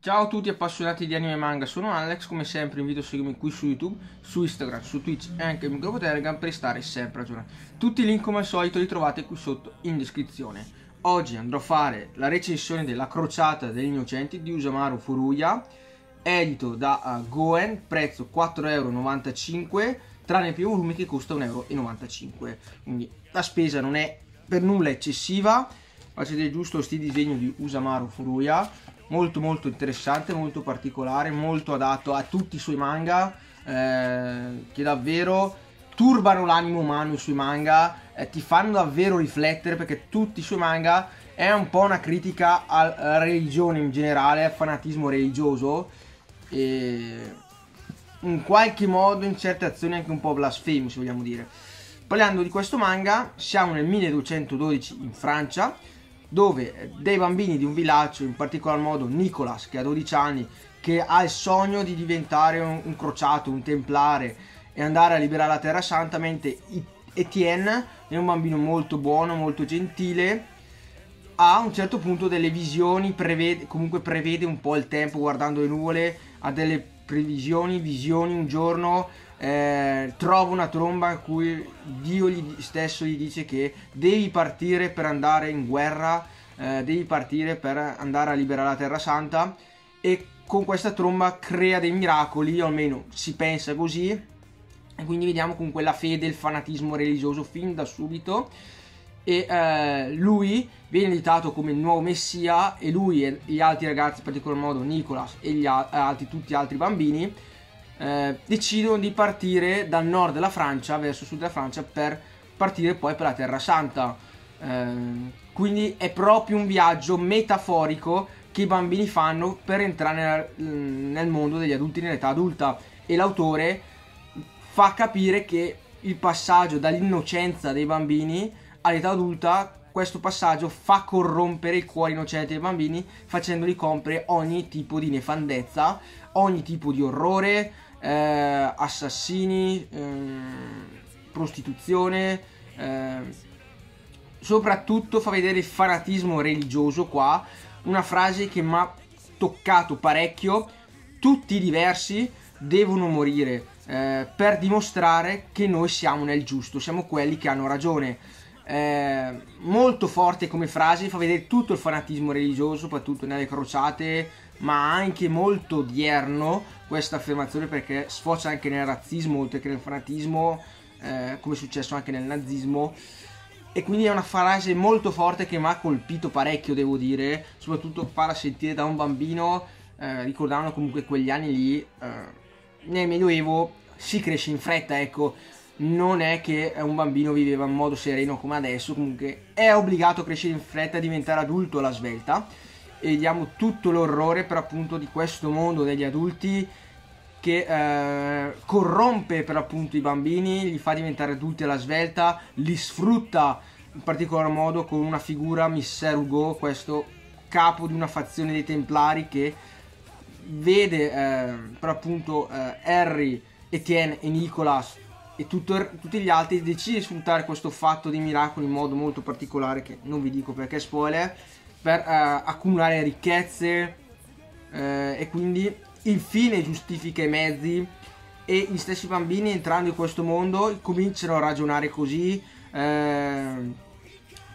Ciao a tutti appassionati di anime e manga, sono Alex, come sempre invito a seguirmi qui su YouTube, su Instagram, su Twitch e anche mio gruppo Telegram per stare sempre aggiornati. Tutti i link come al solito li trovate qui sotto in descrizione. Oggi andrò a fare la recensione della crociata degli innocenti di Usamaru Furuya, edito da uh, Goen, prezzo 4,95€, tranne il primo volume che costa 1,95€. Quindi la spesa non è per nulla eccessiva, vedere giusto stile disegno di Usamaru Furuya molto molto interessante, molto particolare, molto adatto a tutti i suoi manga eh, che davvero turbano l'animo umano i suoi manga, eh, ti fanno davvero riflettere perché tutti i suoi manga è un po' una critica alla religione in generale, al fanatismo religioso e in qualche modo in certe azioni anche un po' blasfemo se vogliamo dire. Parlando di questo manga, siamo nel 1212 in Francia, dove dei bambini di un villaggio, in particolar modo Nicolas che ha 12 anni, che ha il sogno di diventare un, un crociato, un templare e andare a liberare la Terra Santa, mentre Etienne è un bambino molto buono, molto gentile, a un certo punto delle visioni, prevede, comunque prevede un po' il tempo guardando le nuvole, ha delle previsioni, visioni un giorno eh, trova una tromba in cui Dio gli stesso gli dice che devi partire per andare in guerra, eh, devi partire per andare a liberare la Terra Santa e con questa tromba crea dei miracoli, o almeno si pensa così, e quindi vediamo con quella fede il fanatismo religioso fin da subito e eh, lui viene editato come il nuovo messia e lui e gli altri ragazzi, in particolar modo Nicolas e gli altri, tutti gli altri bambini, eh, decidono di partire dal nord della Francia verso sud della Francia per partire poi per la Terra Santa. Eh, quindi è proprio un viaggio metaforico che i bambini fanno per entrare nel, nel mondo degli adulti nell'età adulta e l'autore fa capire che il passaggio dall'innocenza dei bambini all'età adulta questo passaggio fa corrompere il cuore innocente dei bambini facendoli compiere ogni tipo di nefandezza, ogni tipo di orrore, eh, assassini, eh, prostituzione, eh, soprattutto fa vedere il fanatismo religioso qua, una frase che mi ha toccato parecchio, tutti i diversi devono morire eh, per dimostrare che noi siamo nel giusto, siamo quelli che hanno ragione. Eh, molto forte come frase, fa vedere tutto il fanatismo religioso, soprattutto nelle crociate, ma anche molto odierno questa affermazione perché sfocia anche nel razzismo oltre che nel fanatismo, eh, come è successo anche nel nazismo. E quindi è una frase molto forte che mi ha colpito parecchio, devo dire, soprattutto farla sentire da un bambino, eh, ricordando comunque quegli anni lì, eh, nel Medioevo si cresce in fretta, ecco, non è che un bambino viveva in modo sereno come adesso, comunque è obbligato a crescere in fretta e diventare adulto alla svelta. E vediamo tutto l'orrore per appunto di questo mondo degli adulti che eh, corrompe per appunto i bambini, li fa diventare adulti alla svelta, li sfrutta in particolar modo con una figura Misser Hugo, questo capo di una fazione dei Templari che vede eh, per appunto eh, Harry, Etienne e Nicolas e tutto, tutti gli altri decide di sfruttare questo fatto di miracolo in modo molto particolare che non vi dico perché spoiler per eh, accumulare ricchezze eh, e quindi il fine giustifica i mezzi. E gli stessi bambini entrando in questo mondo cominciano a ragionare così eh,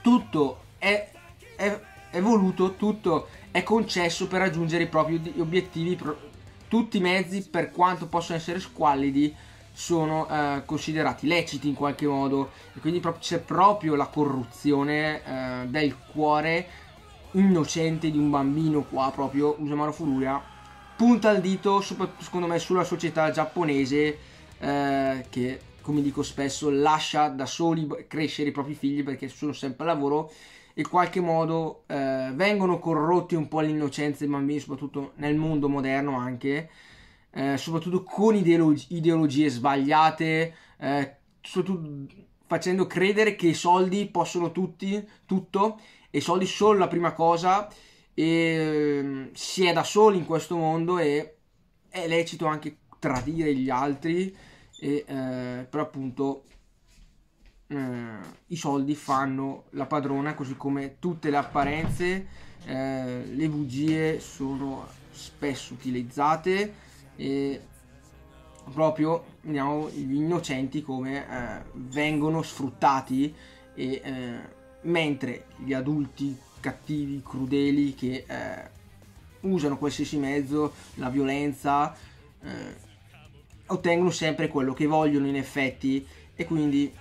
tutto è, è, è, voluto tutto è concesso per raggiungere i propri obiettivi pro, tutti i mezzi per quanto possono essere squallidi sono eh, considerati leciti in qualche modo. E quindi c'è proprio la corruzione eh, del cuore innocente di un bambino qua proprio Usamaro Furuya punta il dito secondo me sulla società giapponese eh, che come dico spesso lascia da soli crescere i propri figli perché sono sempre al lavoro in qualche modo eh, vengono corrotti un po' l'innocenza dei bambini soprattutto nel mondo moderno anche eh, soprattutto con ideologi- ideologie sbagliate eh, soprattutto facendo credere che i soldi possono tutti tutto e i soldi sono la prima cosa e ehm, si è da soli in questo mondo e è lecito anche tradire gli altri e eh, però appunto eh, i soldi fanno la padrona così come tutte le apparenze eh, le bugie sono spesso utilizzate e proprio vediamo gli innocenti come eh, vengono sfruttati e eh, mentre gli adulti cattivi crudeli che eh, usano qualsiasi mezzo la violenza eh, ottengono sempre quello che vogliono in effetti. E quindi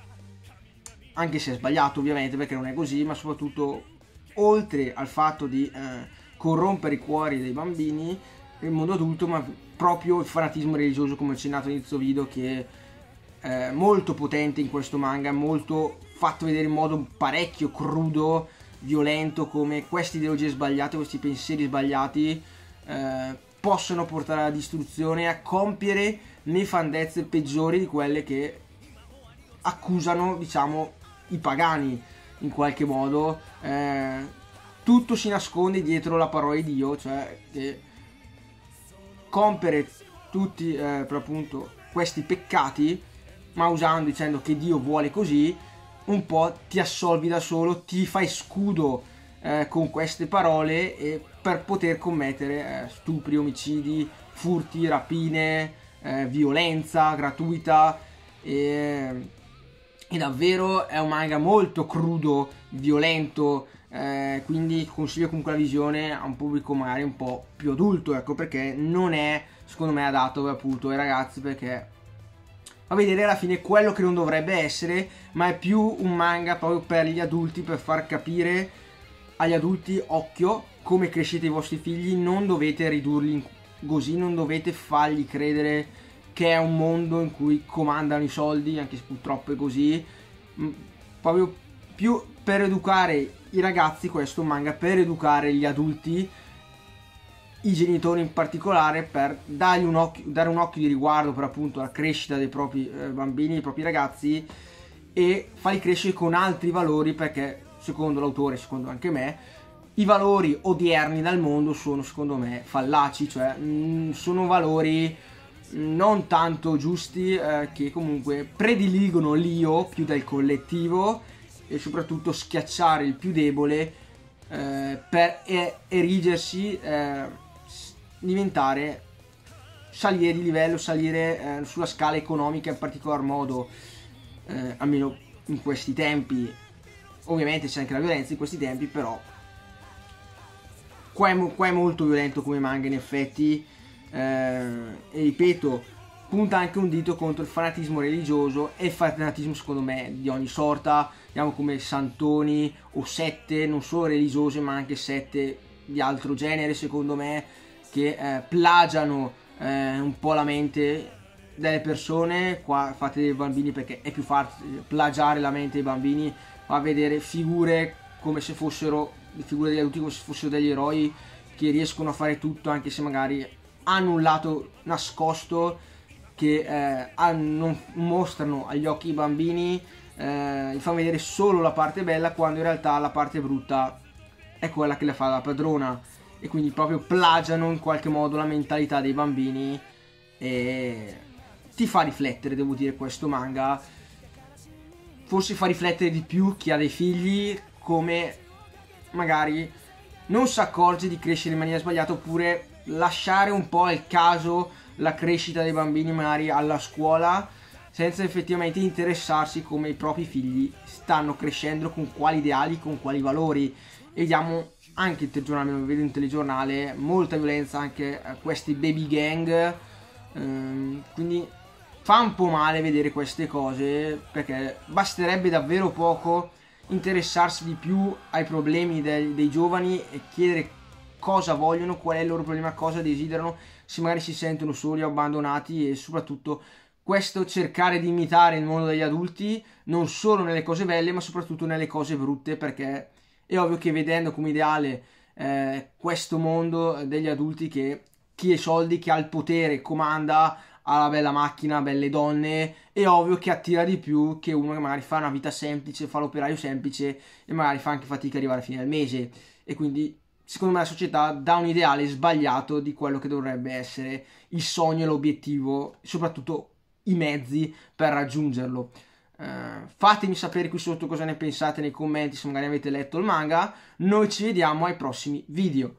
anche se è sbagliato ovviamente perché non è così ma soprattutto oltre al fatto di eh, corrompere i cuori dei bambini nel mondo adulto ma proprio il fanatismo religioso come ho accennato all'inizio video che è molto potente in questo manga molto fatto vedere in modo parecchio crudo violento come queste ideologie sbagliate questi pensieri sbagliati eh, possono portare alla distruzione a compiere nefandezze peggiori di quelle che accusano, diciamo, i pagani in qualche modo. Eh, tutto si nasconde dietro la parola di Dio, cioè che compiere tutti eh, appunto questi peccati, ma usando dicendo che Dio vuole così, un po' ti assolvi da solo, ti fai scudo eh, con queste parole e per poter commettere eh, stupri, omicidi, furti, rapine, eh, violenza gratuita. E, e, davvero è un manga molto crudo, violento, eh, quindi consiglio comunque la visione a un pubblico magari un po' più adulto, ecco perché non è secondo me adatto appunto ai ragazzi perché fa vedere alla fine quello che non dovrebbe essere, ma è più un manga proprio per gli adulti, per far capire agli adulti, occhio, come crescete i vostri figli, non dovete ridurli così, non dovete fargli credere che è un mondo in cui comandano i soldi, anche se purtroppo è così, proprio più per educare i ragazzi, questo manga, per educare gli adulti i genitori in particolare per un occhio, dare un occhio di riguardo per appunto la crescita dei propri eh, bambini, dei propri ragazzi e farli crescere con altri valori perché secondo l'autore, secondo anche me, i valori odierni dal mondo sono secondo me fallaci, cioè mh, mm, sono valori non tanto giusti eh, che comunque prediligono l'io più del collettivo e soprattutto schiacciare il più debole eh, per erigersi eh, diventare salire di livello, salire eh, sulla scala economica in particolar modo, eh, almeno in questi tempi. Ovviamente c'è anche la violenza in questi tempi, però qua è, qua è molto violento come manga in effetti. Eh, e ripeto, punta anche un dito contro il fanatismo religioso e il fanatismo secondo me di ogni sorta, diciamo come santoni o sette, non solo religiose ma anche sette di altro genere secondo me che eh, plagiano eh, un po' la mente delle persone, qua fate dei bambini perché è più facile plagiare la mente dei bambini, fa vedere figure come se fossero figure degli adulti come se fossero degli eroi che riescono a fare tutto anche se magari hanno un lato nascosto che eh, non mostrano agli occhi i bambini eh, fanno vedere solo la parte bella quando in realtà la parte brutta è quella che le fa la padrona e quindi proprio plagiano in qualche modo la mentalità dei bambini e ti fa riflettere, devo dire, questo manga. Forse fa riflettere di più chi ha dei figli come magari non si accorge di crescere in maniera sbagliata oppure lasciare un po' al caso la crescita dei bambini magari alla scuola senza effettivamente interessarsi come i propri figli stanno crescendo, con quali ideali, con quali valori. E vediamo anche il telegiornale, vedo in telegiornale, molta violenza anche a questi baby gang, ehm, quindi fa un po' male vedere queste cose perché basterebbe davvero poco interessarsi di più ai problemi dei, dei giovani e chiedere cosa vogliono, qual è il loro problema, cosa desiderano, se magari si sentono soli abbandonati e soprattutto questo cercare di imitare il mondo degli adulti non solo nelle cose belle ma soprattutto nelle cose brutte perché è ovvio che vedendo come ideale eh, questo mondo degli adulti che chi ha i soldi, chi ha il potere, comanda, ha la bella macchina, belle donne, è ovvio che attira di più che uno che magari fa una vita semplice, fa l'operaio semplice e magari fa anche fatica ad arrivare a fine del mese. E quindi, secondo me, la società dà un ideale sbagliato di quello che dovrebbe essere il sogno e l'obiettivo, soprattutto i mezzi per raggiungerlo. Uh, fatemi sapere qui sotto cosa ne pensate nei commenti se magari avete letto il manga. Noi ci vediamo ai prossimi video.